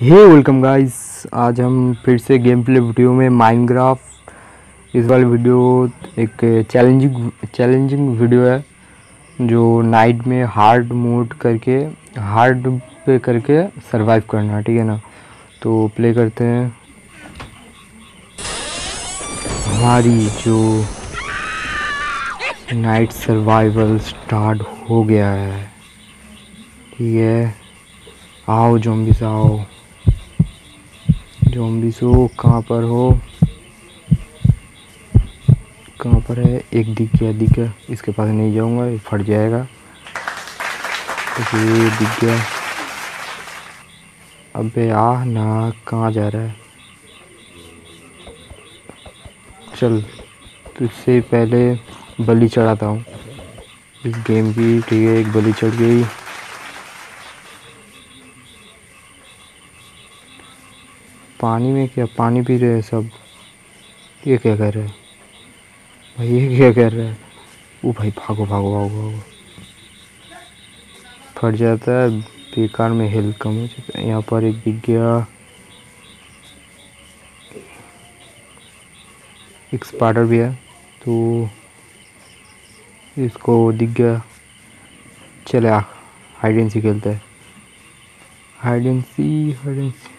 हे welcome guys, आज हम फिर से गेम प्ले वीडियो में माइनक्राफ्ट इस वाली वीडियो एक चैलेंजिंग चैलेंजिंग वीडियो है, जो नाइट में हार्ड मोड करके हार्ड पे करके सरवाइव करना ठीक है ना? तो प्ले करते हैं। हमारी जो नाइट सर्वाइवल स्टार्ट हो गया है, ठीक है? आओ जोम्बिस आओ। जोम्बिस कहाँ पर हो? कहाँ पर है? एक दिख गया दिख गया। इसके पास नहीं जाऊँगा, ये फट जाएगा। तो ये दिख गया। अबे आ ना, कहाँ जा रहा है? चल, तुझसे पहले बलि चढ़ाता हूँ। इस गेम की, ठीक है, एक बलि चढ़ गई। पानी में क्या? पानी पी रहे हैं सब। ये क्या कर रहे हैं? भाई, ये क्या कर रहे हैं? वो भाई, भागो भागो भागो भागो। फट जाता है, बेकार में हेल्थ कम हो जाता है। यहाँ पर एक दिख गया एक स्पाइडर भी है तो इसको दिख गया चले हाइड एंड सी खेलते हैं। Hide and seek hide and seek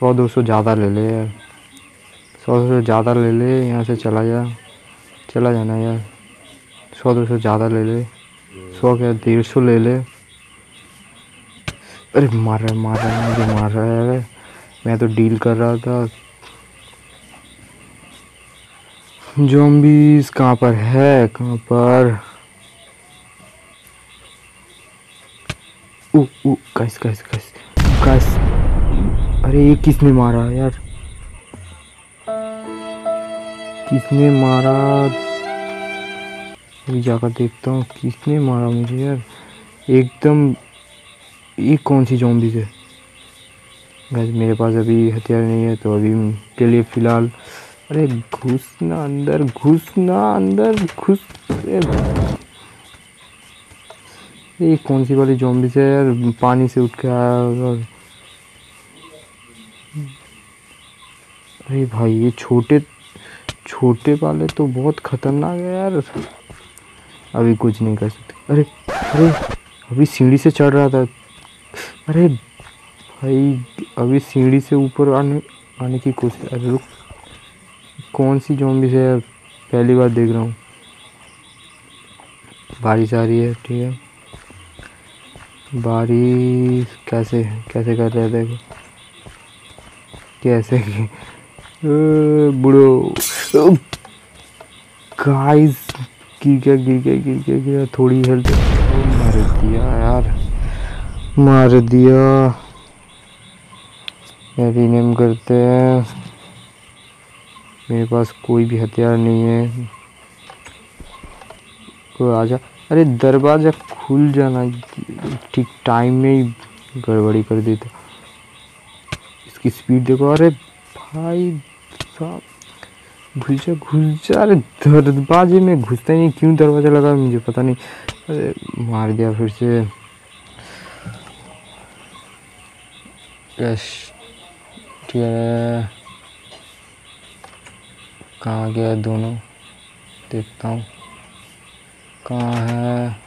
सौ दो सौ ज़्यादा ले ले यार। सौ दो सौ ज़्यादा ले ले, यहाँ से चला जा, चला जाना यार। सौ दो सौ ज़्यादा ले ले, सौ क्या, डेढ़ सौ ले ले। अरे मार रहा है, मार रहा है, मुझे मार रहा है मैं तो डील कर रहा था। जोम्बीज कहाँ पर है, कहाँ पर? ऊ ऊ कैस कैस कैस कैस अरे, ये किसने मारा यार? किसने मारा? अभी जाकर देखता हूँ, किसने मारा मुझे यार? एकदम, ये कौन सी जोम्बी है? गैस मेरे पास अभी हथियार नहीं है तो अभी के लिए फ़िलहाल, अरे घुसना अंदर घुसना अंदर, घुस ये कौन सी वाली जोम्बी है यार? पानी से उठ के आया और अरे भाई, ये छोटे छोटे वाले तो बहुत खतरनाक है यार। अभी कुछ नहीं कर सकते। अरे अरे, अभी सीढ़ी से चढ़ रहा था। अरे भाई, अभी सीढ़ी से ऊपर आने आने की कोशिश, अरे रुक। कौन सी जोम्बी से यार? पहली बार देख रहा हूँ। बारिश आ रही है, ठीक है। बारिश कैसे कैसे कर रहे थे कैसे की बुढ़ो गाइस गिर गया गिर गया गिर गया गिर थोड़ी हेल्थ मार दिया यार, मार दिया। रीनेम करते हैं। मेरे पास कोई भी हथियार नहीं है। तो आजा अरे दरवाज़ा खुल जाना, ठीक टाइम में ही गड़बड़ी कर देता। इसकी स्पीड देखो, अरे भाई साहब घुस जा घुस जा अरे दरवाजे में घुसता ही नहीं, क्यों दरवाज़ा लगा मुझे पता नहीं। अरे मार दिया फिर से। कहाँ गया दोनों? देखता हूँ। कहाँ है?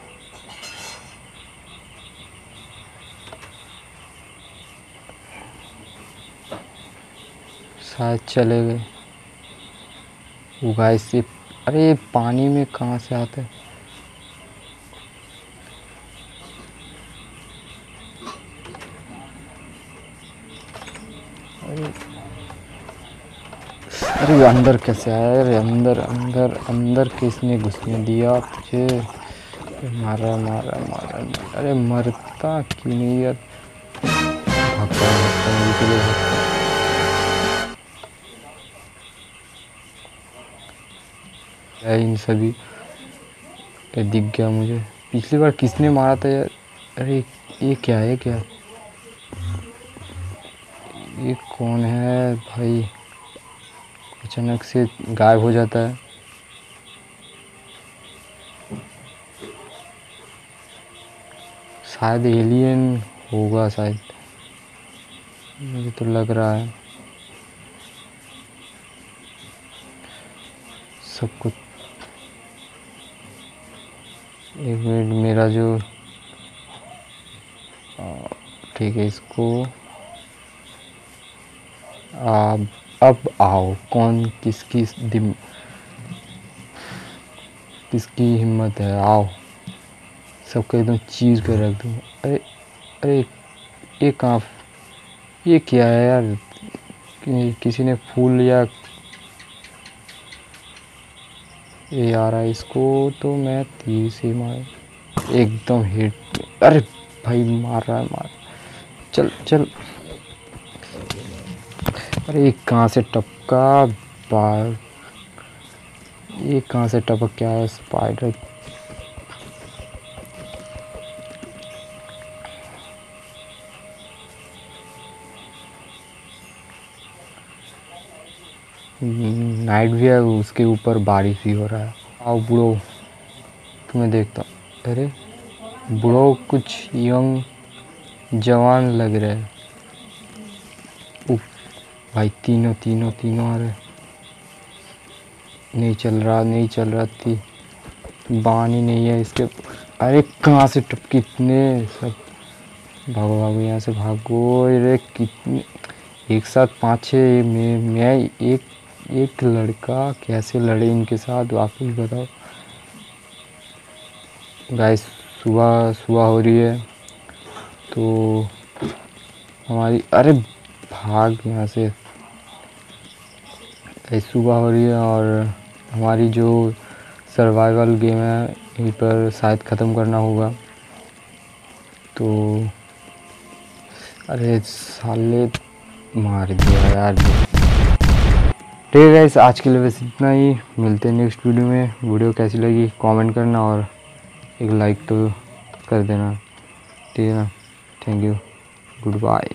शायद चले गए। उगाई से अरे पानी में कहाँ से आते अरे अरे अंदर कैसे आया? अरे अंदर अंदर अंदर किसने घुसने दिया? तुझे? मारा मारा मारा अरे मरता क्यों नहीं यार? भागता भागता है इन सभी ये दिख गया मुझे? पिछली बार किसने मारा था यार? अरे, ये क्या है क्या? ये कौन है भाई? अचानक से गायब हो जाता है। शायद एलियन होगा शायद। मुझे तो लग रहा है। सब कुछ एक मिनट मेरा जो ठीक है इसको अब अब आओ कौन किसकी दिम किसकी हिम्मत है आओ। सबको एकदम चीज़ कर रख दूँ। अरे अरे ये कहाँ ये क्या है यार? कि, किसी ने फूल या ये आ रहा है इसको तो मैं तीर से मार, एकदम हिट अरे भाई, मार रहा है, मार। चल चल। अरे कहाँ से टपका? बार ये कहाँ से टपक क्या है स्पाइडर नाइट भी है, उसके ऊपर बारिश भी हो रहा है। आओ बुढ़ो, तुम्हें देखता अरे, बुढ़ो, कुछ यंग जवान लग रहे हैं। भाई, तीनों तीनों तीनों आ रहे नहीं चल रहा, नहीं चल रहा थी बान ही नहीं है इसके अरे, कहाँ से टपकी इतने सब? भागो भागो, यहाँ से भागो। अरे, कितने? एक साथ पाँच, छः, मैं मैं एक एक लड़का कैसे लड़े, इनके साथ वापस बताओ। गाइस सुबह सुबह हो रही है तो हमारी, अरे भाग यहाँ से। सुबह हो रही है और हमारी जो सर्वाइवल गेम है, यहीं पर शायद ख़त्म करना होगा। तो अरे साले मार दिया यार। ठीक है इस आज के लिए बस इतना ही। मिलते हैं नेक्स्ट वीडियो में। वीडियो कैसी लगी कमेंट करना और एक लाइक तो कर देना। ठीक है ना? Thank you good bye